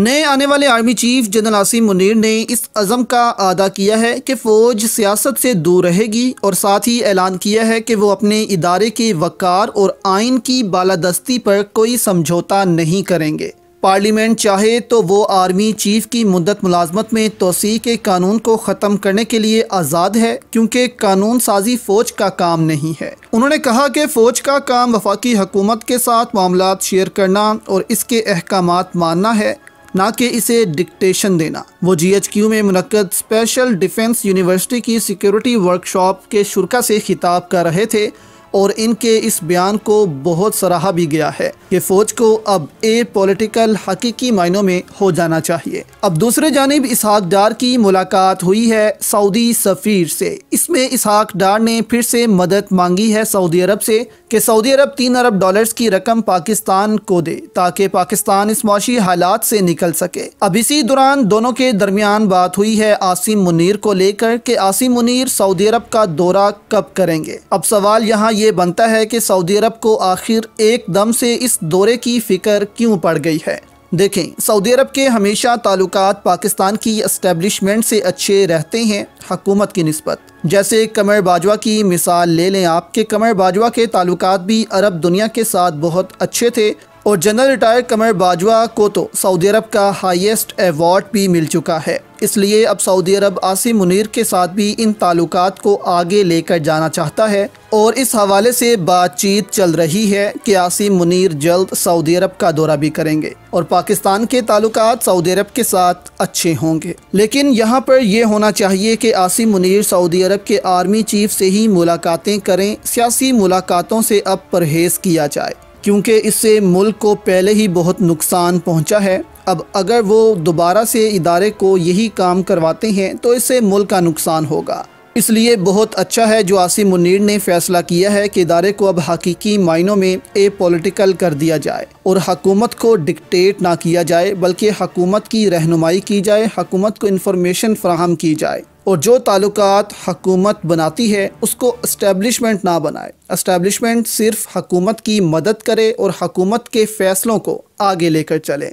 नए आने वाले army chief general Asim Munir ने इस अज़म का अदा किया है कि फ़ौज सियासत से दूर रहेगी और साथ ही ऐलान किया है कि वो अपने इदारे के वक़ार और आइन की बालादस्ती पर कोई समझौता नहीं करेंगे। पार्लियामेंट चाहे तो वो आर्मी चीफ की मुद्दत मुलाजमत में तोसी के कानून को ख़त्म करने के लिए आज़ाद है, क्योंकि कानून साजी फ़ौज का काम नहीं है। उन्होंने कहा कि फ़ौज का काम वफाकी हकूमत के साथ मामला शेयर करना और इसके अहकाम मानना है। ना कि इसे डिक्टेशन देना। वो जी एच क्यू में मुनद स्पेशल डिफेंस यूनिवर्सिटी की सिक्योरिटी वर्कशॉप के शुरा से खिताब कर रहे थे। और इनके इस बयान को बहुत सराहा भी गया है कि फ़ौज को अब ए पॉलिटिकल हकीकी मायनों में हो जाना चाहिए। अब दूसरे जानब इसहाक डार की मुलाकात हुई है सऊदी सफ़ीर से। इसमें इसहाक डार ने फिर से मदद मांगी है सऊदी अरब से कि सऊदी अरब तीन अरब डॉलर्स की रकम पाकिस्तान को दे ताकि पाकिस्तान इस मुआशी हालात से निकल सके। अब इसी दौरान दोनों के दरमियान बात हुई है आसिम मुनीर को लेकर कि आसिम मुनीर सऊदी अरब का दौरा कब करेंगे? अब सवाल यहाँ ये बनता है कि सऊदी अरब को आखिर एकदम से इस दौरे की फ़िक्र क्यों पड़ गई है? देखें, सऊदी अरब के हमेशा ताल्लुक पाकिस्तान की इस्टेब्लिशमेंट से अच्छे रहते हैं, हकूमत की नस्बत। जैसे कमर बाजवा की मिसाल ले लें आप कमर बाजवा के ताल्लुक भी अरब दुनिया के साथ बहुत अच्छे थे और जनरल रिटायर्ड कमर बाजवा को तो सऊदी अरब का हाईएस्ट अवार्ड भी मिल चुका है। इसलिए अब सऊदी अरब आसिम मुनीर के साथ भी इन ताल्लुकात को आगे लेकर जाना चाहता है और इस हवाले से बातचीत चल रही है कि आसिम मुनीर जल्द सऊदी अरब का दौरा भी करेंगे और पाकिस्तान के ताल्लुकात सऊदी अरब के साथ अच्छे होंगे। लेकिन यहाँ पर यह होना चाहिए कि आसिम मुनीर सऊदी अरब के आर्मी चीफ से ही मुलाकातें करें, सियासी मुलाकातों से अब परहेज़ किया जाए। क्योंकि इससे मुल्क को पहले ही बहुत नुकसान पहुँचा है। अब अगर वो दोबारा से इदारे को यही काम करवाते हैं तो इससे मुल्क का नुकसान होगा। इसलिए बहुत अच्छा है जो आसिम मुनीर ने फैसला किया है कि इदारे को अब हकीकी मायनों में ए पॉलिटिकल कर दिया जाए और हकूमत को डिक्टेट ना किया जाए, बल्कि हकूमत की रहनुमाई की जाए, हकूमत को इन्फॉर्मेशन फ्राहम की जाए और जो ताल्लुकात हकूमत बनाती है, उसको इस्टेब्लिशमेंट ना बनाए। इस्टेब्लिशमेंट सिर्फ़ हकूमत की मदद करे और हकूमत के फ़ैसलों को आगे लेकर चले।